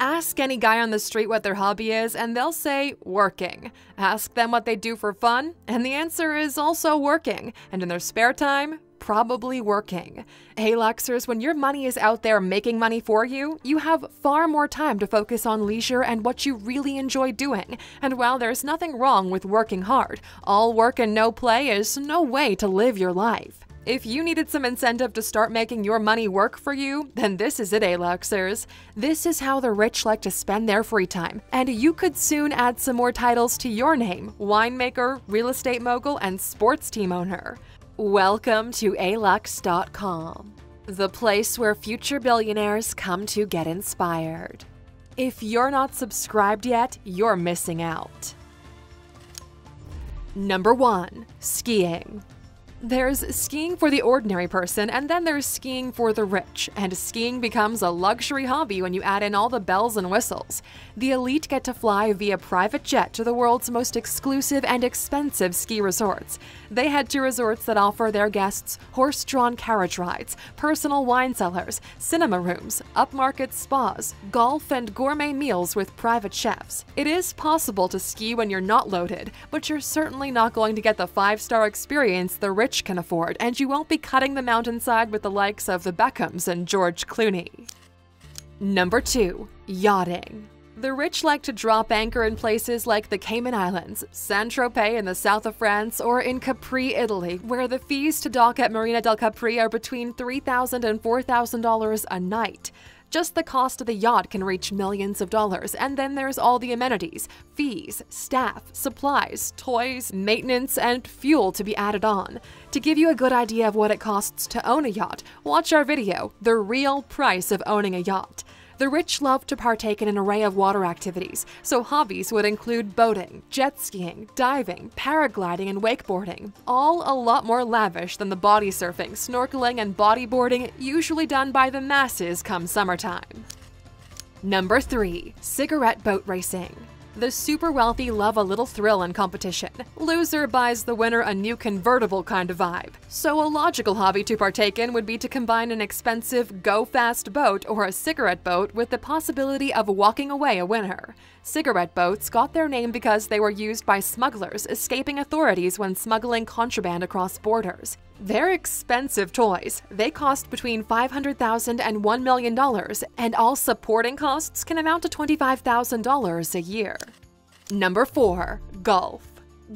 Ask any guy on the street what their hobby is, and they'll say working. Ask them what they do for fun, and the answer is also working. And in their spare time, probably working. Hey Luxers, when your money is out there making money for you, you have far more time to focus on leisure and what you really enjoy doing. And while there's nothing wrong with working hard, all work and no play is no way to live your life. If you needed some incentive to start making your money work for you, then this is it, Aluxers. This is how the rich like to spend their free time, and you could soon add some more titles to your name winemaker, real estate mogul, and sports team owner. Welcome to alux.com, the place where future billionaires come to get inspired. If you're not subscribed yet, you're missing out. Number 1. Skiing. There's skiing for the ordinary person, and then there's skiing for the rich, and skiing becomes a luxury hobby when you add in all the bells and whistles. The elite get to fly via private jet to the world's most exclusive and expensive ski resorts. They head to resorts that offer their guests horse drawn carriage rides, personal wine cellars, cinema rooms, upmarket spas, golf, and gourmet meals with private chefs. It is possible to ski when you're not loaded, but you're certainly not going to get the five star experience the rich rich can afford, and you won't be cutting the mountainside with the likes of the Beckhams and George Clooney. Number 2. Yachting. The rich like to drop anchor in places like the Cayman Islands, Saint Tropez in the south of France, or in Capri, Italy, where the fees to dock at Marina del Capri are between $3,000 and $4,000 a night. Just the cost of the yacht can reach millions of dollars, and then there's all the amenities, fees, staff, supplies, toys, maintenance, and fuel to be added on. To give you a good idea of what it costs to own a yacht, watch our video, The Real Price of Owning a Yacht. The rich love to partake in an array of water activities, so hobbies would include boating, jet skiing, diving, paragliding, and wakeboarding, all a lot more lavish than the body surfing, snorkeling, and bodyboarding usually done by the masses come summertime. Number 3. Cigarette Boat Racing the super wealthy love a little thrill in competition. Loser buys the winner a new convertible kind of vibe. So, a logical hobby to partake in would be to combine an expensive go fast boat or a cigarette boat with the possibility of walking away a winner. Cigarette boats got their name because they were used by smugglers escaping authorities when smuggling contraband across borders. They're expensive toys. They cost between $500,000 and $1 million, and all supporting costs can amount to $25,000 a year. Number 4. Golf.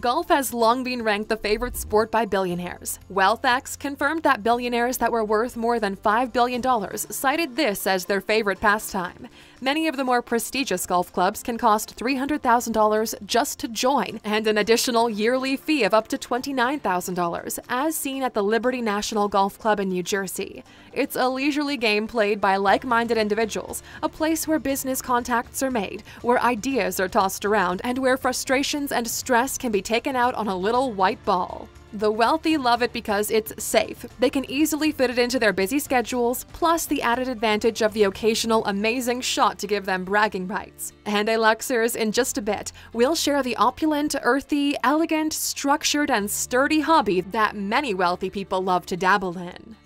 Golf has long been ranked the favorite sport by billionaires. WealthX confirmed that billionaires that were worth more than $5 billion cited this as their favorite pastime. Many of the more prestigious golf clubs can cost $300,000 just to join, and an additional yearly fee of up to $29,000, as seen at the Liberty National Golf Club in New Jersey. It's a leisurely game played by like minded individuals, a place where business contacts are made, where ideas are tossed around, and where frustrations and stress can be taken out on a little white ball. The wealthy love it because it's safe. They can easily fit it into their busy schedules, plus the added advantage of the occasional amazing shot to give them bragging rights. And Luxers, in just a bit, we'll share the opulent, earthy, elegant, structured, and sturdy hobby that many wealthy people love to dabble in.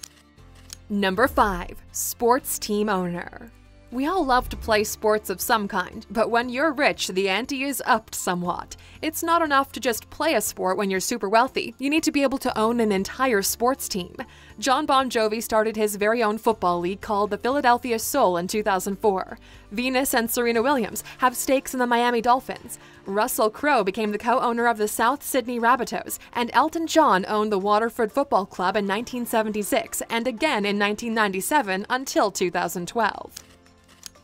Number 5. Sports Team Owner we all love to play sports of some kind, but when you're rich, the ante is upped somewhat. It's not enough to just play a sport when you're super wealthy, you need to be able to own an entire sports team. Jon Bon Jovi started his very own football league called the Philadelphia Soul in 2004. Venus and Serena Williams have stakes in the Miami Dolphins. Russell Crowe became the co owner of the South Sydney Rabbitohs, and Elton John owned the Watford Football Club in 1976 and again in 1997 until 2012.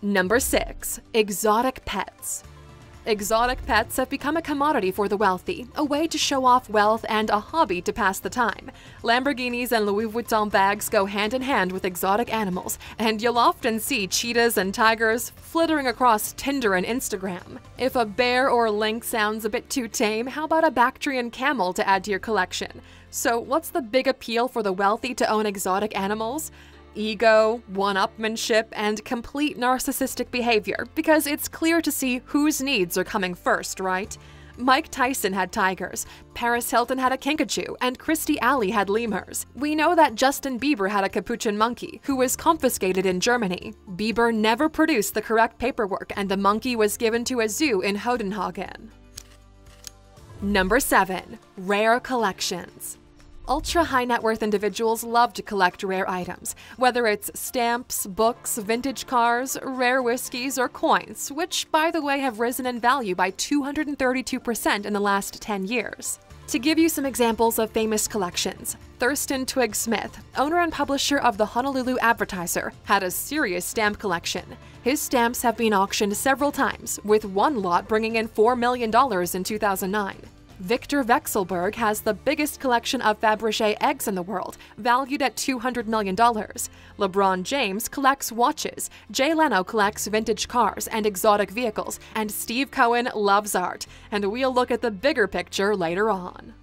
Number 6. Exotic Pets Exotic pets have become a commodity for the wealthy, a way to show off wealth and a hobby to pass the time. Lamborghinis and Louis Vuitton bags go hand in hand with exotic animals, and you'll often see cheetahs and tigers flittering across Tinder and Instagram. If a bear or lynx sounds a bit too tame, how about a Bactrian camel to add to your collection? So, what's the big appeal for the wealthy to own exotic animals? Ego, one upmanship, and complete narcissistic behavior because it's clear to see whose needs are coming first, right? Mike Tyson had tigers, Paris Hilton had a kinkajou, and Kirstie Alley had lemurs. We know that Justin Bieber had a capuchin monkey, who was confiscated in Germany. Bieber never produced the correct paperwork, and the monkey was given to a zoo in Hodenhagen. Number 7. Rare Collections Ultra high net worth individuals love to collect rare items, whether it's stamps, books, vintage cars, rare whiskeys, or coins, which, by the way, have risen in value by 232% in the last 10 years. To give you some examples of famous collections, Thurston Twigg Smith, owner and publisher of the Honolulu Advertiser, had a serious stamp collection. His stamps have been auctioned several times, with one lot bringing in $4 million in 2009. Victor Vekselberg has the biggest collection of Fabergé eggs in the world, valued at $200 million. LeBron James collects watches, Jay Leno collects vintage cars and exotic vehicles, and Steve Cohen loves art. And we'll look at the bigger picture later on.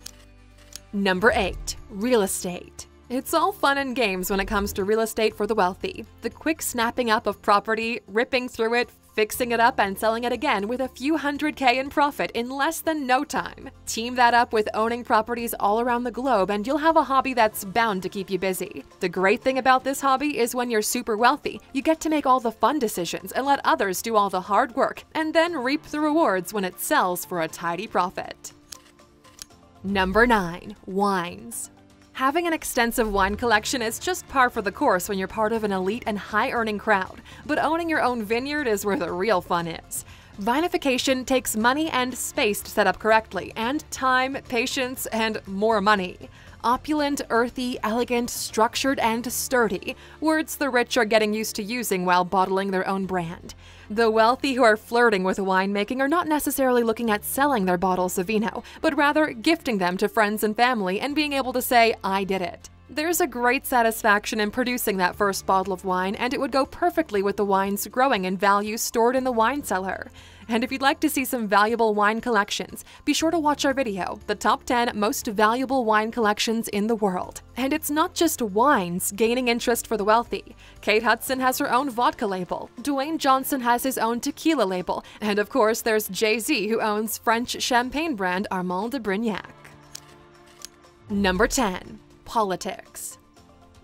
Number 8. Real Estate it's all fun and games when it comes to real estate for the wealthy. The quick snapping up of property, ripping through it, fixing it up and selling it again with a few hundred K in profit in less than no time. Team that up with owning properties all around the globe and you'll have a hobby that's bound to keep you busy. The great thing about this hobby is when you're super wealthy, you get to make all the fun decisions and let others do all the hard work and then reap the rewards when it sells for a tidy profit. Number 9. Wines Having an extensive wine collection is just par for the course when you're part of an elite and high earning crowd, but owning your own vineyard is where the real fun is. Vinification takes money and space to set up correctly, and time, patience, and more money. Opulent, earthy, elegant, structured, and sturdy. Words the rich are getting used to using while bottling their own brand. The wealthy who are flirting with winemaking are not necessarily looking at selling their bottles of vino, but rather gifting them to friends and family and being able to say, I did it. There's a great satisfaction in producing that first bottle of wine, and it would go perfectly with the wines growing in value stored in the wine cellar. And if you'd like to see some valuable wine collections, be sure to watch our video, The Top 10 Most Valuable Wine Collections in the World. And it's not just wines gaining interest for the wealthy. Kate Hudson has her own vodka label, Dwayne Johnson has his own tequila label, and of course there's Jay-Z who owns French champagne brand Armand de Brignac. Number 10. Politics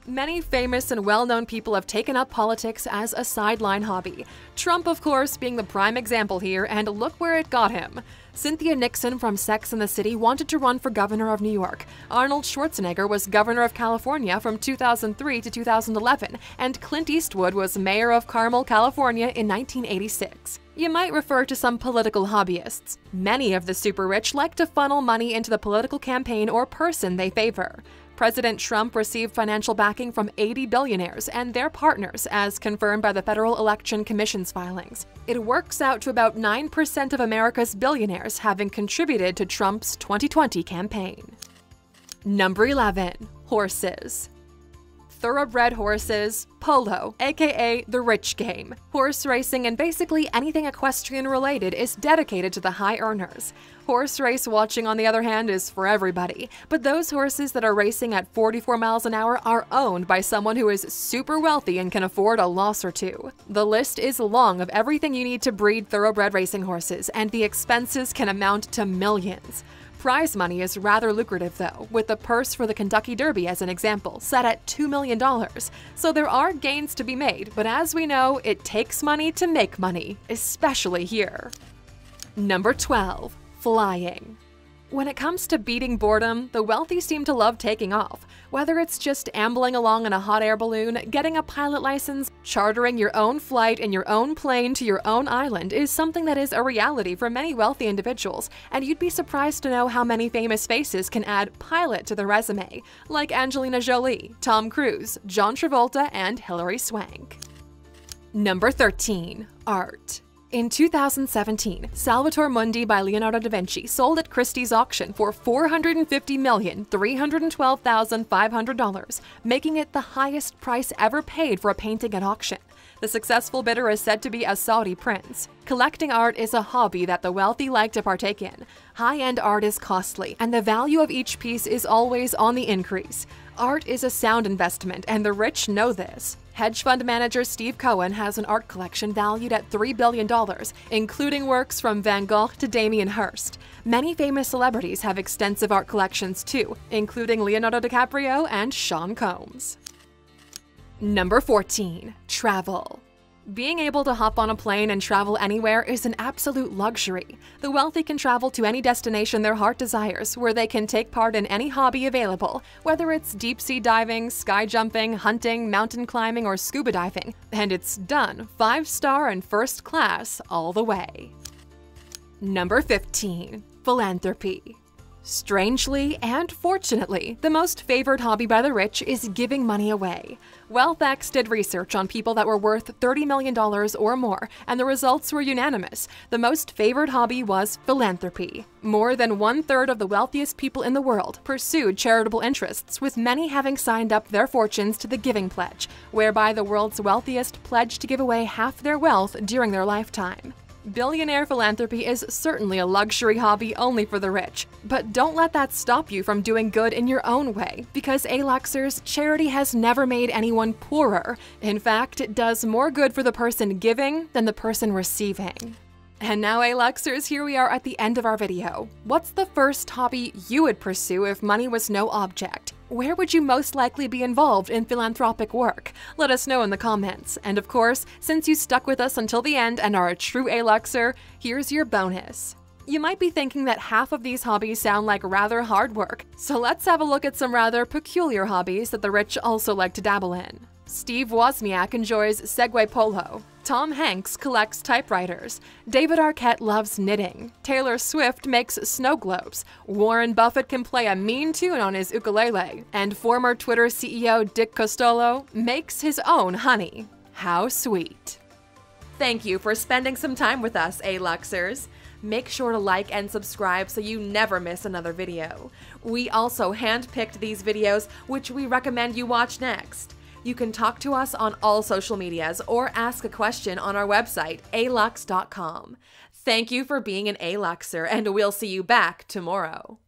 Many famous and well known people have taken up politics as a sideline hobby. Trump, of course, being the prime example here, and look where it got him. Cynthia Nixon from Sex and the City wanted to run for governor of New York. Arnold Schwarzenegger was governor of California from 2003 to 2011, and Clint Eastwood was mayor of Carmel, California in 1986. You might refer to some political hobbyists. Many of the super rich like to funnel money into the political campaign or person they favor. President Trump received financial backing from 80 billionaires and their partners, as confirmed by the Federal Election Commission's filings. It works out to about 9% of America's billionaires having contributed to Trump's 2020 campaign. Number 11. Horses thoroughbred horses, polo, aka the rich game. Horse racing and basically anything equestrian related is dedicated to the high earners. Horse race watching, on the other hand, is for everybody, but those horses that are racing at 44 miles an hour are owned by someone who is super wealthy and can afford a loss or two. The list is long of everything you need to breed thoroughbred racing horses, and the expenses can amount to millions. Prize money is rather lucrative, though, with the purse for the Kentucky Derby as an example, set at $2 million. So there are gains to be made, but as we know, it takes money to make money, especially here. Number 12. Flying. When it comes to beating boredom, the wealthy seem to love taking off. Whether it's just ambling along in a hot air balloon, getting a pilot license, chartering your own flight in your own plane to your own island is something that is a reality for many wealthy individuals, and you'd be surprised to know how many famous faces can add pilot to their resume, like Angelina Jolie, Tom Cruise, John Travolta, and Hilary Swank. Number 13. Art. In 2017, Salvator Mundi by Leonardo da Vinci sold at Christie's auction for $450,312,500, making it the highest price ever paid for a painting at auction. The successful bidder is said to be a Saudi prince. Collecting art is a hobby that the wealthy like to partake in. High end art is costly, and the value of each piece is always on the increase. Art is a sound investment, and the rich know this. Hedge fund manager Steve Cohen has an art collection valued at $3 billion, including works from Van Gogh to Damien Hirst. Many famous celebrities have extensive art collections too, including Leonardo DiCaprio and Sean Combs. Number 14. Travel. Being able to hop on a plane and travel anywhere is an absolute luxury. The wealthy can travel to any destination their heart desires, where they can take part in any hobby available, whether it's deep sea diving, sky jumping, hunting, mountain climbing, or scuba diving. And it's done five star and first class all the way. Number 15. Philanthropy. Strangely and fortunately, the most favored hobby by the rich is giving money away. WealthX did research on people that were worth $30 million or more, and the results were unanimous. The most favored hobby was philanthropy. More than one third of the wealthiest people in the world pursued charitable interests, with many having signed up their fortunes to the Giving Pledge, whereby the world's wealthiest pledged to give away half their wealth during their lifetime. Billionaire philanthropy is certainly a luxury hobby only for the rich, but don't let that stop you from doing good in your own way, because Aluxers, charity has never made anyone poorer. In fact, it does more good for the person giving than the person receiving. And now, Aluxers, here we are at the end of our video. What's the first hobby you would pursue if money was no object? Where would you most likely be involved in philanthropic work? Let us know in the comments. And of course, since you stuck with us until the end and are a true Aluxer, here's your bonus. You might be thinking that half of these hobbies sound like rather hard work, so let's have a look at some rather peculiar hobbies that the rich also like to dabble in. Steve Wozniak enjoys Segway Polo. Tom Hanks collects typewriters. David Arquette loves knitting. Taylor Swift makes snow globes. Warren Buffett can play a mean tune on his ukulele. And former Twitter CEO Dick Costolo makes his own honey. How sweet. Thank you for spending some time with us, Aluxers. Make sure to like and subscribe so you never miss another video. We also handpicked these videos, which we recommend you watch next. You can talk to us on all social medias or ask a question on our website, alux.com. Thank you for being an Aluxer, and we'll see you back tomorrow.